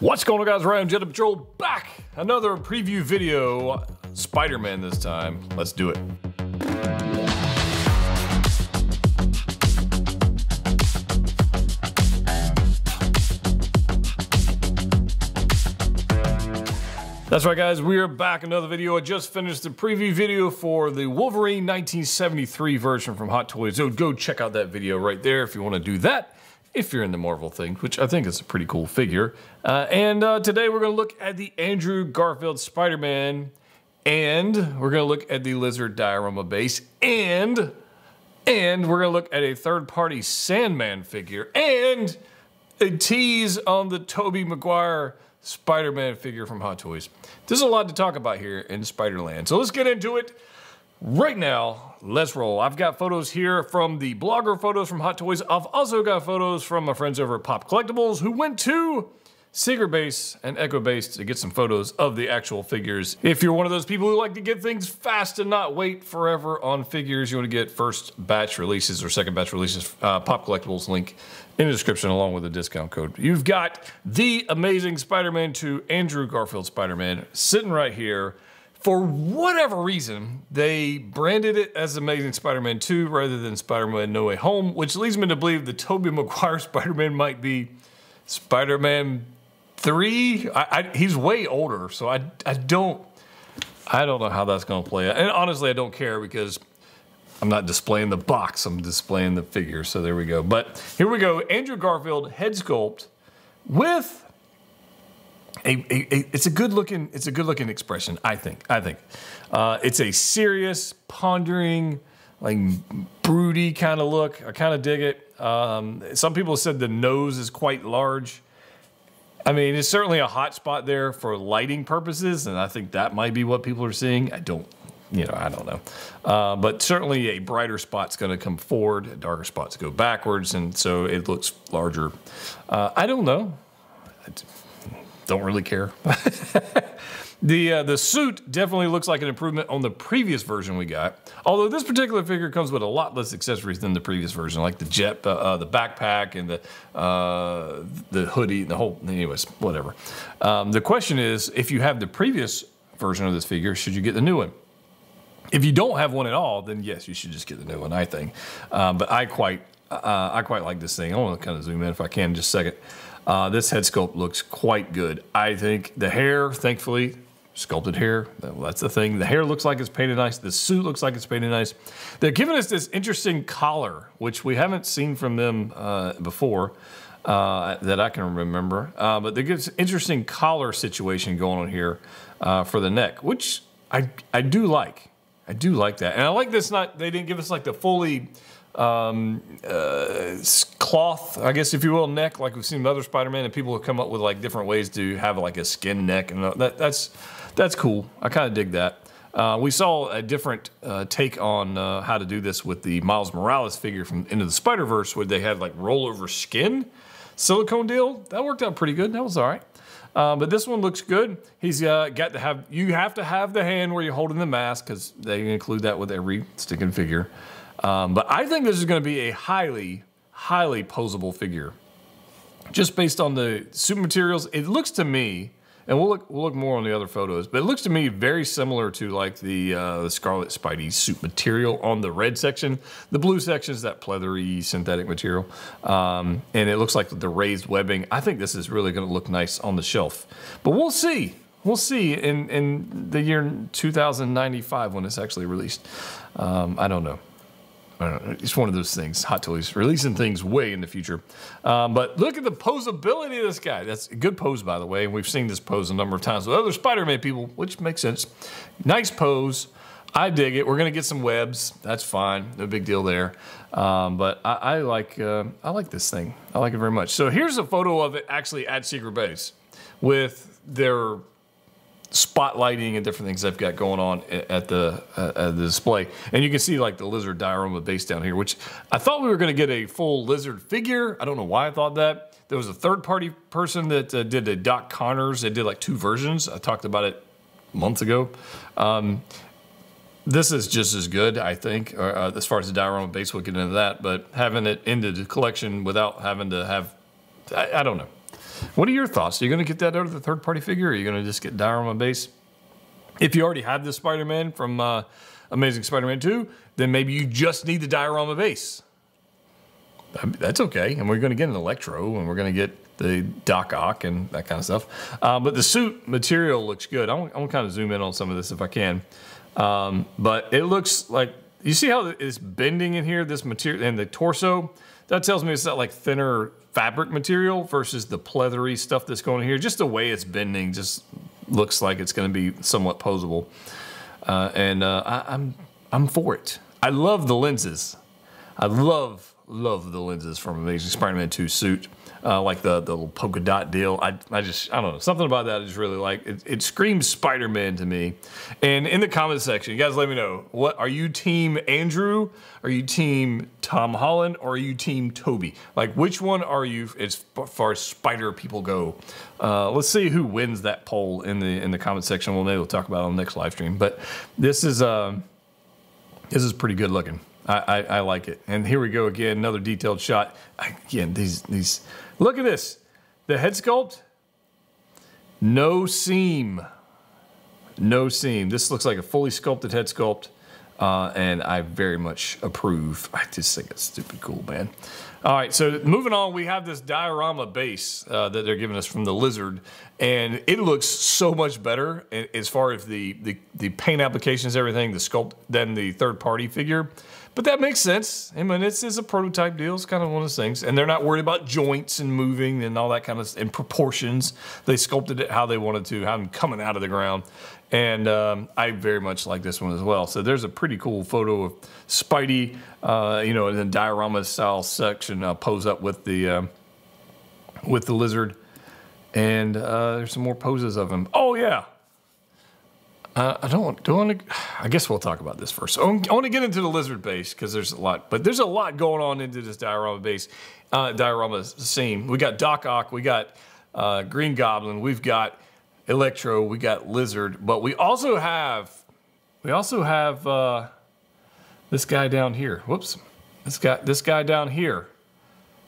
What's going on guys, Ryan Jedha Patrol back! Another preview video, Spider-Man this time. Let's do it. That's right guys, we are back another video. I just finished the preview video for the Wolverine 1973 version from Hot Toys. So go check out that video right there if you want to do that if you're in the Marvel thing, which I think is a pretty cool figure. Uh, and uh, today we're going to look at the Andrew Garfield Spider-Man, and we're going to look at the Lizard Diorama base, and and we're going to look at a third-party Sandman figure, and a tease on the Tobey Maguire Spider-Man figure from Hot Toys. There's a lot to talk about here in Spider-Land, so let's get into it. Right now, let's roll. I've got photos here from the blogger photos from Hot Toys. I've also got photos from my friends over at Pop Collectibles who went to Secret Base and Echo Base to get some photos of the actual figures. If you're one of those people who like to get things fast and not wait forever on figures, you want to get first batch releases or second batch releases, uh, Pop Collectibles link in the description along with a discount code. You've got the amazing Spider-Man 2 Andrew Garfield Spider-Man sitting right here for whatever reason, they branded it as Amazing Spider-Man 2 rather than Spider-Man No Way Home, which leads me to believe the Tobey Maguire Spider-Man might be Spider-Man 3. I, I, he's way older, so I, I don't I don't know how that's going to play out. And honestly, I don't care because I'm not displaying the box, I'm displaying the figure. So there we go. But here we go. Andrew Garfield head sculpt with a, a, it's a good looking it's a good looking expression i think i think. Uh, it's a serious pondering like broody kind of look. I kind of dig it. Um, some people said the nose is quite large. I mean it's certainly a hot spot there for lighting purposes and i think that might be what people are seeing. I don't you know i don't know. Uh, but certainly a brighter spot's going to come forward a darker spots go backwards and so it looks larger. Uh, i don't know don't really care. the uh, the suit definitely looks like an improvement on the previous version we got. Although this particular figure comes with a lot less accessories than the previous version, like the jet, uh, uh, the backpack, and the uh, the hoodie, and the whole. Anyways, whatever. Um, the question is, if you have the previous version of this figure, should you get the new one? If you don't have one at all, then yes, you should just get the new one. I think, um, but I quite uh, I quite like this thing. I want to kind of zoom in if I can just a second. Uh, this head sculpt looks quite good. I think the hair, thankfully, sculpted hair, that's the thing. The hair looks like it's painted nice. The suit looks like it's painted nice. They're giving us this interesting collar, which we haven't seen from them uh, before. Uh, that I can remember, uh, but they give this interesting collar situation going on here uh, for the neck, which I I do like. I do like that, and I like this. Not they didn't give us like the fully um, uh, cloth, I guess, if you will, neck, like we've seen with other Spider-Man, and people have come up with like different ways to have like a skin neck, and that, that's that's cool. I kind of dig that. Uh, we saw a different uh, take on uh, how to do this with the Miles Morales figure from Into the Spider Verse, where they had like rollover skin silicone deal. That worked out pretty good. That was all right. Uh, but this one looks good. He's uh, got to have, you have to have the hand where you're holding the mask because they include that with every sticking figure. Um, but I think this is going to be a highly, highly posable figure. Just based on the suit materials, it looks to me, and we'll look, we'll look more on the other photos, but it looks to me very similar to like the, uh, the Scarlet Spidey suit material on the red section. The blue section is that pleathery synthetic material. Um, and it looks like the raised webbing. I think this is really going to look nice on the shelf. But we'll see. We'll see in, in the year 2095 when it's actually released. Um, I don't know. It's one of those things. Hot Toys releasing things way in the future. Um, but look at the posability of this guy. That's a good pose, by the way. And we've seen this pose a number of times with other Spider-Man people, which makes sense. Nice pose. I dig it. We're gonna get some webs. That's fine. No big deal there. Um, but I, I like uh, I like this thing. I like it very much. So here's a photo of it actually at Secret Base with their spotlighting and different things I've got going on at the, uh, at the display. And you can see like the lizard diorama base down here, which I thought we were gonna get a full lizard figure. I don't know why I thought that. There was a third party person that uh, did a Doc Connors. They did like two versions. I talked about it months ago. Um, this is just as good, I think, uh, as far as the diorama base, we'll get into that, but having it into the collection without having to have, I, I don't know. What are your thoughts? Are you going to get that out of the third party figure or are you going to just get diorama base? If you already have the Spider Man from uh, Amazing Spider Man 2, then maybe you just need the diorama base. That's okay. And we're going to get an Electro and we're going to get the Doc Ock and that kind of stuff. Uh, but the suit material looks good. I'm, going to kind of zoom in on some of this if I can. Um, but it looks like, you see how it's bending in here, this material, and the torso? That tells me it's that like thinner fabric material versus the pleathery stuff that's going here. Just the way it's bending just looks like it's going to be somewhat posable. Uh, and uh, I, I'm, I'm for it. I love the lenses. I love, love the lenses from Amazing Spider-Man 2 suit. Uh, like the, the little polka dot deal. I, I just, I don't know, something about that I just really like. It, it screams Spider-Man to me. And in the comment section, you guys let me know, what are you team Andrew? Are you team Tom Holland? Or are you team Tobey? Like which one are you as far as spider people go? Uh, let's see who wins that poll in the in the comment section. Well, maybe we'll talk about it on the next live stream. But this is, uh, this is pretty good looking. I, I, I, like it. And here we go again, another detailed shot. Again, these, these, look at this. The head sculpt, no seam. No seam. This looks like a fully sculpted head sculpt. Uh, and I very much approve. I just think it's stupid cool, man. All right, so moving on, we have this diorama base uh, that they're giving us from the Lizard, and it looks so much better as far as the, the, the paint applications, everything, the sculpt, than the third-party figure. But that makes sense. I mean, it's, it's a prototype deal. It's kind of one of those things. And they're not worried about joints and moving and all that kind of, and proportions. They sculpted it how they wanted to, how I'm coming out of the ground. And um, I very much like this one as well. So there's a pretty cool photo of Spidey, uh, you know, in diorama style section uh, pose up with the, uh, with the lizard. And uh, there's some more poses of him. Oh yeah, uh, I don't do want to. I guess we'll talk about this first. I want to get into the lizard base because there's a lot, but there's a lot going on into this diorama base, uh, diorama scene. We got Doc Ock, we got uh, Green Goblin, we've got Electro, we got Lizard, but we also have we also have uh, this guy down here. Whoops, this guy this guy down here,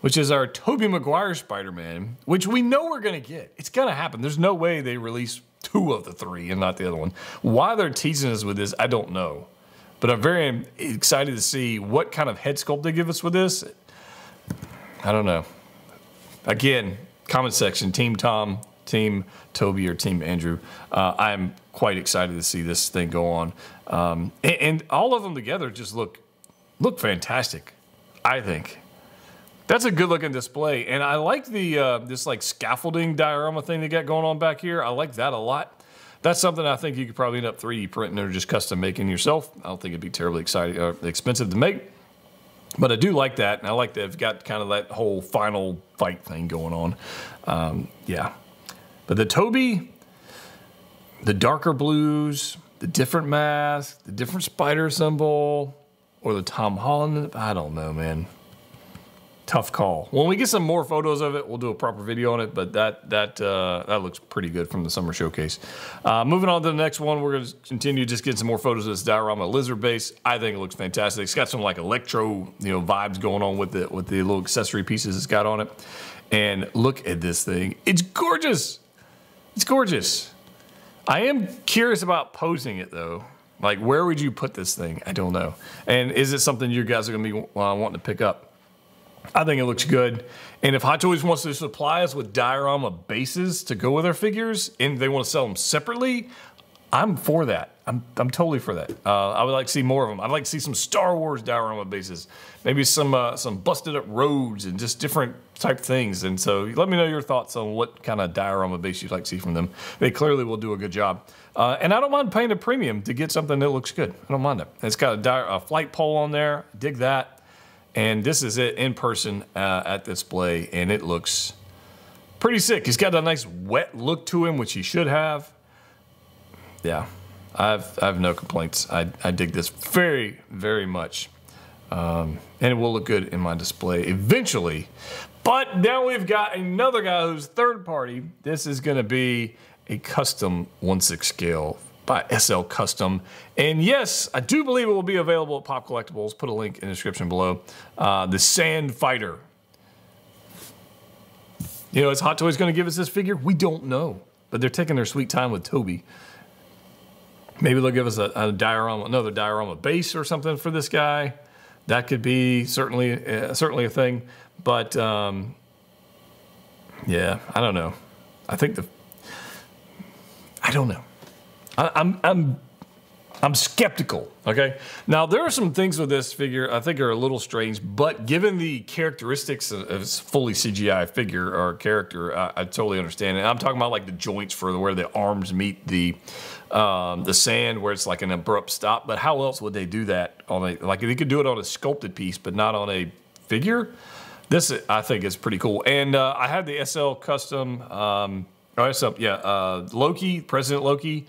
which is our Tobey Maguire Spider-Man, which we know we're gonna get. It's gonna happen. There's no way they release two of the three and not the other one. Why they're teasing us with this, I don't know. But I'm very excited to see what kind of head sculpt they give us with this. I don't know. Again, comment section, Team Tom, Team Tobey or Team Andrew. Uh, I'm quite excited to see this thing go on. Um, and, and all of them together just look look fantastic, I think. That's a good looking display. And I like the uh, this like scaffolding diorama thing they got going on back here. I like that a lot. That's something I think you could probably end up 3D printing or just custom making yourself. I don't think it'd be terribly exciting or uh, expensive to make. But I do like that, and I like that it's got kind of that whole final fight thing going on. Um, yeah. But the Tobey, the darker blues, the different mask, the different spider symbol, or the Tom Holland, I don't know, man tough call. When we get some more photos of it, we'll do a proper video on it. But that that uh, that looks pretty good from the summer showcase. Uh, moving on to the next one, we're going to continue just getting some more photos of this diorama lizard base. I think it looks fantastic. It's got some like electro you know vibes going on with it with the little accessory pieces it's got on it. And look at this thing. It's gorgeous. It's gorgeous. I am curious about posing it though. Like, where would you put this thing? I don't know. And is it something you guys are going to be uh, wanting to pick up? I think it looks good. And if Hot Toys wants to supply us with diorama bases to go with our figures and they want to sell them separately, I'm for that. I'm, I'm totally for that. Uh, I would like to see more of them. I'd like to see some Star Wars diorama bases, maybe some uh, some busted up roads and just different type things. And so let me know your thoughts on what kind of diorama base you'd like to see from them. They clearly will do a good job. Uh, and I don't mind paying a premium to get something that looks good. I don't mind it. It's got a, a flight pole on there. Dig that. And this is it in person uh, at display, and it looks pretty sick. He's got a nice wet look to him, which he should have. Yeah, I've, I have no complaints. I, I dig this very, very much. Um, and it will look good in my display eventually. But now we've got another guy who's third party. This is gonna be a custom 1-6 scale by SL Custom. And yes, I do believe it will be available at Pop Collectibles. Put a link in the description below. Uh, the Sand Fighter. You know, is Hot Toys going to give us this figure? We don't know, but they're taking their sweet time with Tobey. Maybe they'll give us a, a diorama, another diorama base or something for this guy. That could be certainly uh, certainly a thing, but um, yeah, I don't know. I think the I don't know. I, I'm I'm I'm skeptical. Okay. Now there are some things with this figure I think are a little strange, but given the characteristics of, of fully CGI figure or character, I, I, totally understand it. I'm talking about like the joints for where the arms meet the um, the sand, where it's like an abrupt stop. But how else would they do that on a like if they could do it on a sculpted piece, but not on a figure? This I think is pretty cool. And uh, I had the SL custom. Um, oh, SL, yeah, uh, Loki, President Loki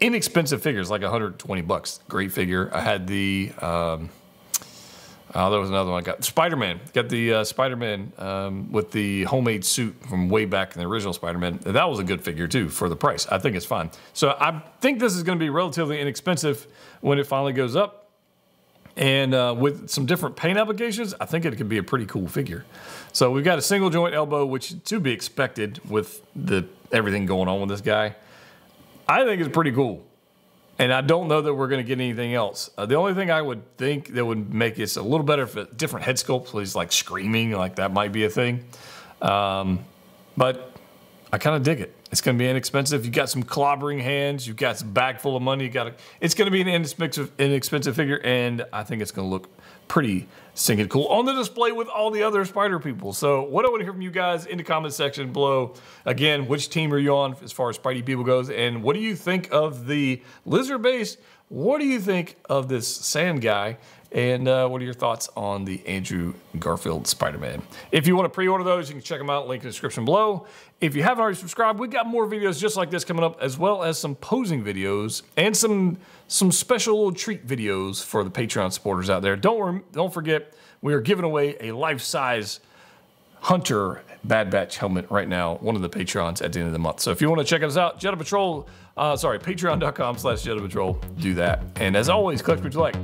inexpensive figures, like 120 bucks. Great figure. I had the, um, oh, there was another one I got. Spider-Man. Got the uh, Spider-Man um, with the homemade suit from way back in the original Spider-Man. That was a good figure too for the price. I think it's fine. So I think this is going to be relatively inexpensive when it finally goes up. And uh, with some different paint applications, I think it could be a pretty cool figure. So we've got a single joint elbow, which to be expected with the everything going on with this guy. I think it's pretty cool. And I don't know that we're going to get anything else. Uh, the only thing I would think that would make it a little better if a different head sculpt, he's like screaming, like that might be a thing. Um, but I kind of dig it. It's going to be inexpensive. You've got some clobbering hands. You've got some bag full of money. You got. A, it's going to be an inexpensive, inexpensive figure, and I think it's going to look pretty stinking cool on the display with all the other spider people. So what I want to hear from you guys in the comment section below. Again, which team are you on as far as Spidey people goes? And what do you think of the lizard base? What do you think of this sand guy? And uh, what are your thoughts on the Andrew Garfield Spider-Man? If you want to pre-order those, you can check them out, link in the description below. If you haven't already subscribed, we've got more videos just like this coming up, as well as some posing videos and some some special little treat videos for the Patreon supporters out there. Don't, don't forget, we are giving away a life-size Hunter Bad Batch helmet right now, one of the Patrons at the end of the month. So if you want to check us out, Jedha Patrol, uh, sorry, patreon.com slash Jedha Patrol, do that. And as always, collect what you like.